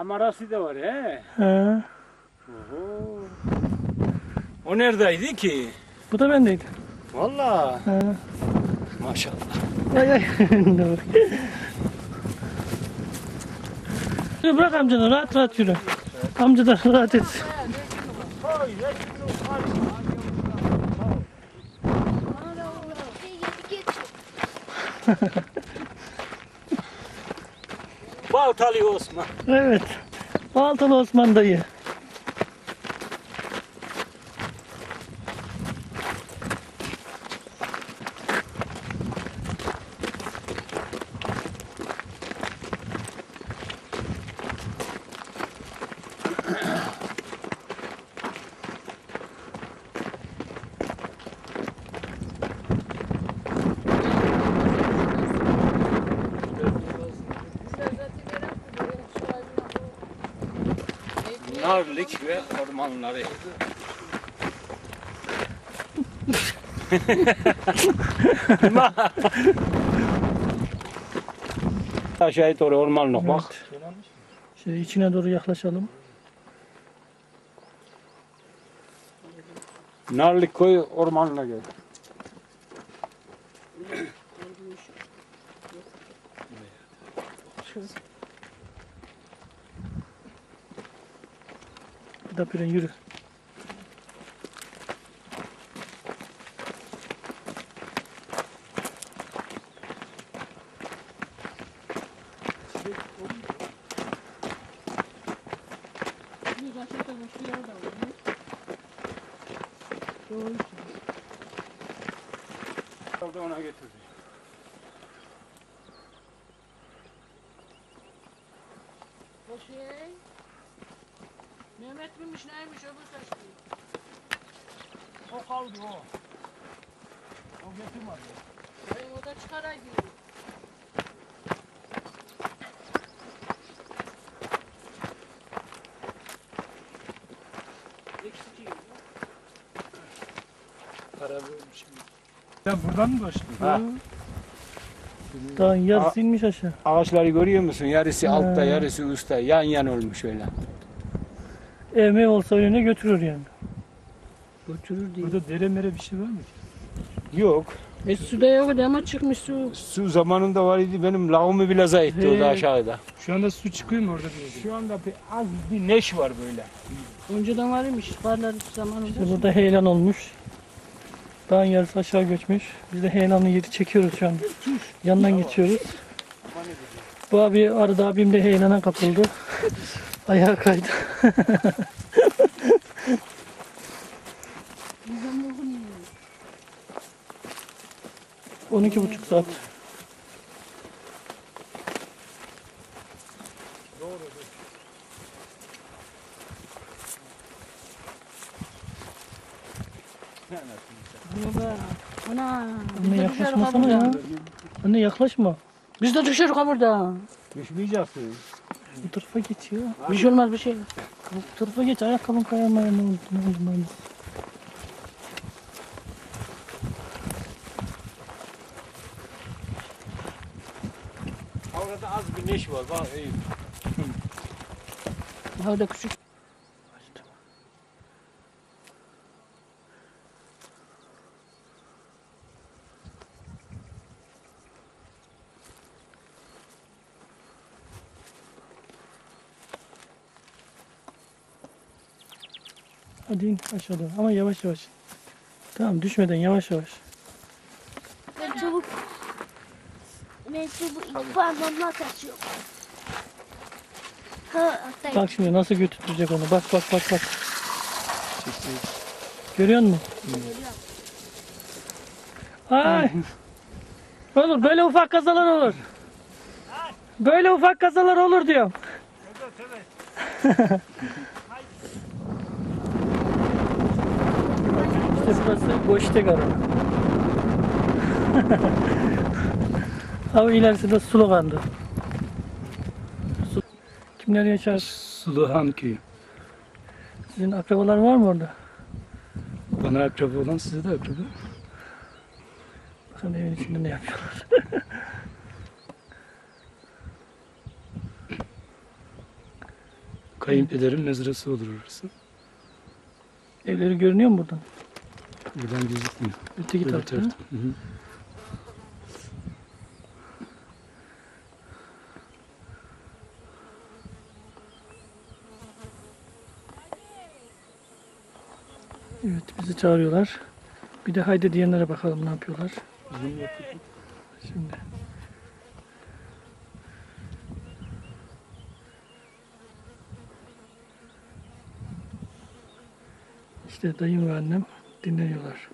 Kamerası da var he. He. Oho. O neredeydi ki? Bu da bendeydi. Vallahi He. maşallah. Ay ay. Dur. Yürü Bırak amcanı rahat rahat yürü. Amca da rahat etsin. Baltalı Osman. Evet. Baltalı Osman dayı. Narlık ve ormanları. Aşağıya doğru ormanlık bak. Şöyle içine doğru yaklaşalım. Narlık koy ormanına gel. Bir de bir yürü. Orada ona getirdim. O şey. Mehmet miymiş neymiş öbür taş değil. O kaldı o. O getirmedi. Ay o da çıkaraydı. Sen buradan mı başladın? Ha. Daha yarısı inmiş aşağı. Ağaçları görüyor musun? Yarısı Ha. altta, yarısı üstte. Yan yan olmuş öyle. Evme olsa önüne götürür yani. Götürür diye. Burada dere mere bir şey var mı? Yok. E suda yok ama çıkmış su. Su zamanında var idi. Benim lağımı bile zayıftı He. orada aşağıda. Şu anda su çıkıyor mu orada bir Şu anda bir az bir neş var böyle. Önceden var imiş karlar zamanında. İşte burada heyelan olmuş. Dağın yarısı aşağı göçmüş. Biz de heyelanın yeri çekiyoruz şu anda. Yanından geçiyoruz. Bu abi arada abim de heyelana kapıldı. Ayağa kaydı. Bakın. 12 buçuk saat. Ana. Anne yaklaşmasana ya. Anne yaklaşma. Biz de düşeriz hamurda. Düşmeyeceksin. Bu tarafa geç ya. Bir şey olmaz bir şey. Bu tarafa geç. Ayakkabın kayamaya ne oldu? Ne oldu? Ne oldu? Orada az bir neş var. Bak iyi. Havada küçük. Hadi in aşağıda. Ama yavaş yavaş. Tamam düşmeden yavaş yavaş. Ben çabuk ben çabuk ilk parmağımla kaçıyor. Ha, atayım. Bak şimdi nasıl götürecek onu. Bak bak bak bak. Görüyor musun? Ay. Olur böyle ufak kazalar olur. Böyle ufak kazalar olur diyorum. işte burası Boştek Arı. Ama ilerisi de Sulugan'dı. Su- Kimler yaşar? Suluhan köyü. Sizin akrabalar var mı orada? Bana akraba olan size de akraba. Bakın evin içinde ne yapıyorlar. Kayınpederin mezrası olur orası. Evleri görünüyor mu buradan? Buradan gözükmüyor. Öteki Öbür tarafta. tarafta. Hı hı. Evet bizi çağırıyorlar. Bir de haydi diyenlere bakalım ne yapıyorlar. Şimdi. İşte dayım ve annem dinleniyorlar.